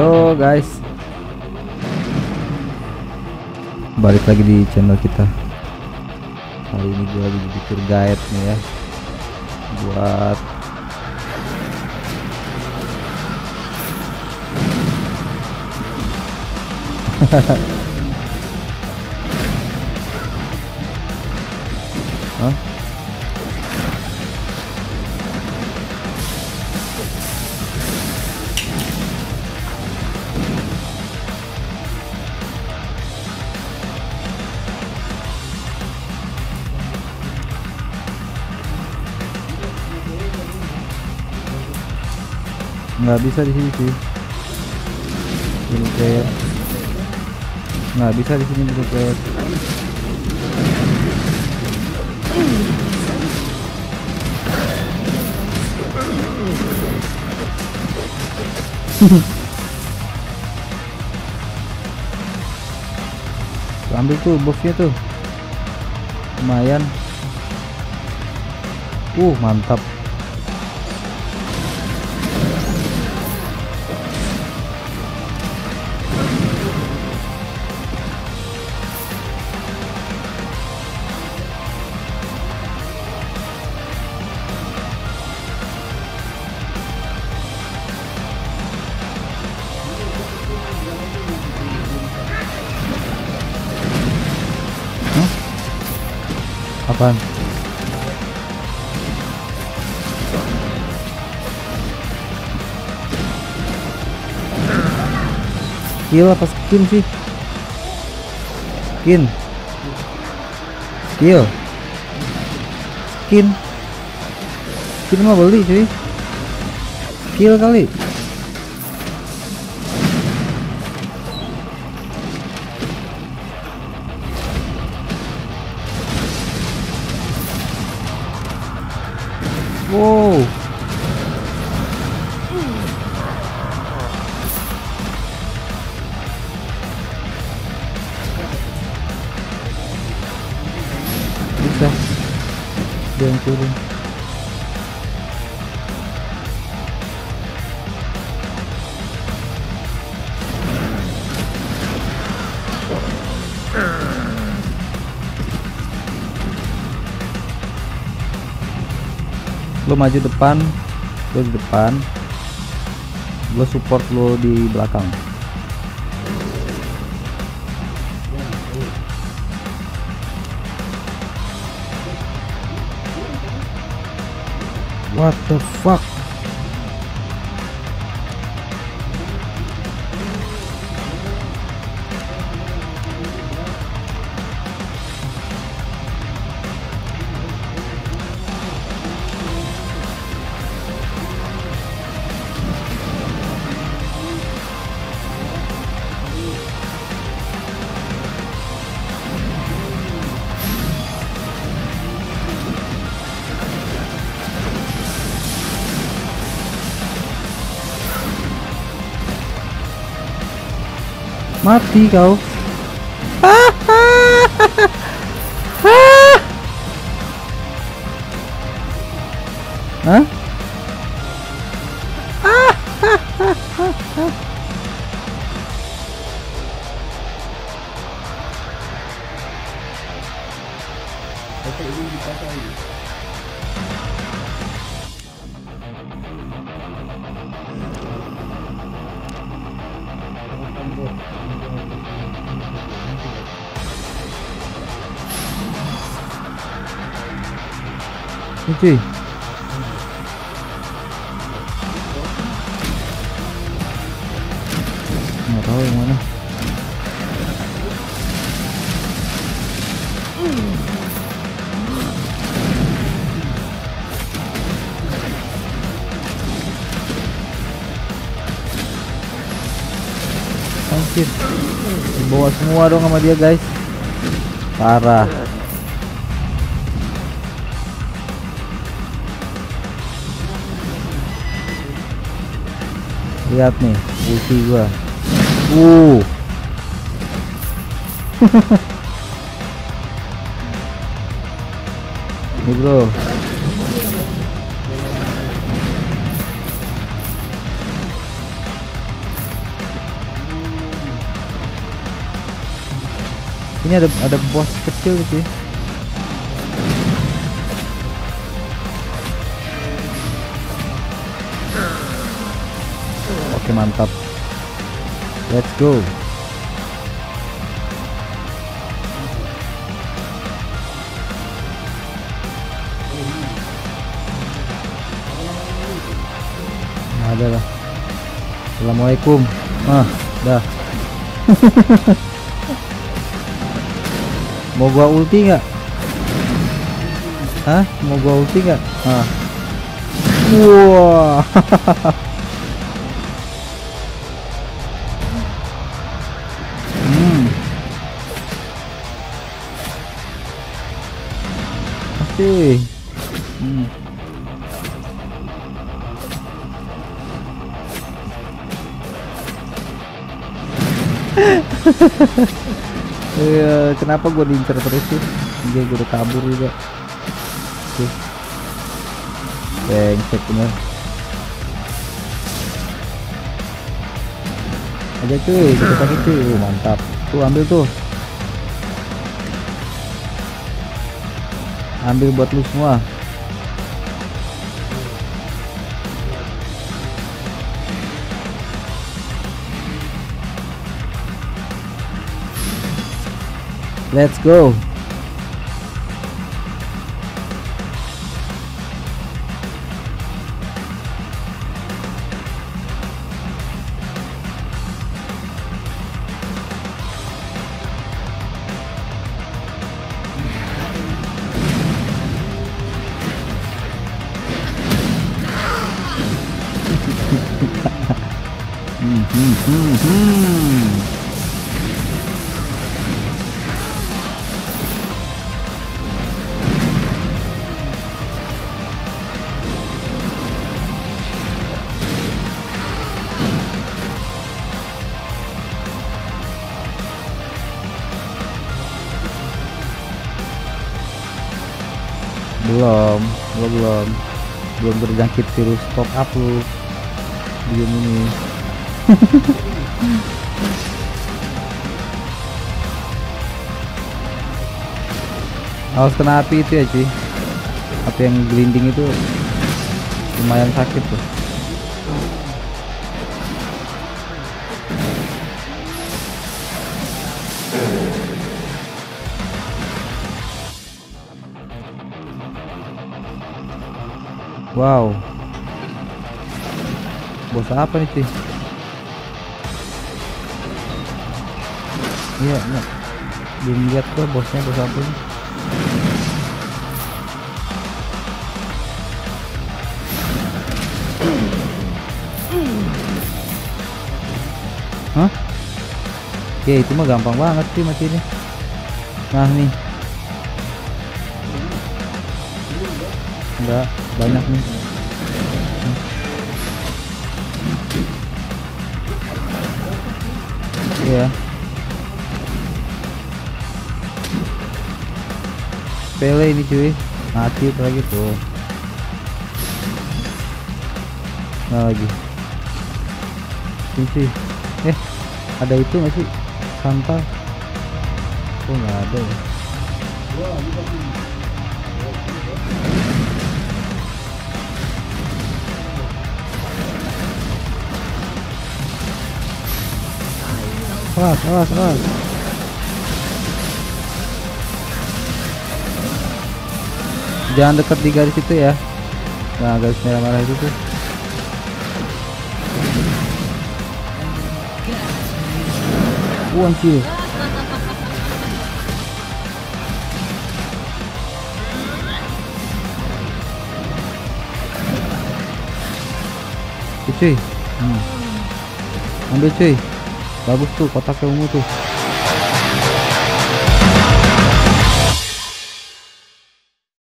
Yo guys. Balik lagi di channel kita. Kali ini gue lagi jadi tour guide nih ya. Buat Hah? Nggak bisa di sini sih. Ini player. Nggak bisa di sini bunuh player. Ambil tuh buffnya tuh. Lumayan. Uh mantap Apaan? Skill apa skin sih? Skin. Skill. Skin. Skin mah beli cuy. Skill kali. Wow. Bisa. Dia yang turun. Lo maju depan lo di depan gue support lo di belakang. What the fuck mati kau Hah? Ini cuy nggak tahu yang mana? Anjir Dibawa semua dong sama dia guys. Parah lihat nih ulti gua. Uh. Nih bro. Ini ada ada bos kecil sih. Oke mantap. Let's go. Nah, ada lah. Assalamualaikum. Ah dah. Mau gua ulti nggak? Hah? mau gua ulti nggak? Ah. Hmm. Oke. Hmm. Iya, kenapa gue diincar terus sih? Dia gue udah kabur juga. Oke. Brengsek bener. Aja cuy, kita sakit cuy. Mantap. Tuh ambil tuh. Ambil buat lu semua. Let's go. Belum belum belum. Terjangkit virus pop up lu. Game ini awas kena api itu ya cuy api yang gelinding itu lumayan sakit tuh Wow. Bos apa nih, cuy? Iya, enggak. Belum lihat tuh bosnya bos apa nih. Hah? Oke, itu mah gampang banget sih mati ini. Nah, nih. Enggak, banyak nih. Iya. Pele ini cuy. Mati lagi tuh. Nah lagi. Ini sih. Eh, ada itu nggak sih? Sampah. Oh nggak ada ya. Awas, awas, awas. Jangan dekat di garis itu ya. Nah, garis merah-merah itu tuh. Uh, anjir. Oke, cuy. Hmm. Ambil cuy. Bagus tuh kotak ungu tuh.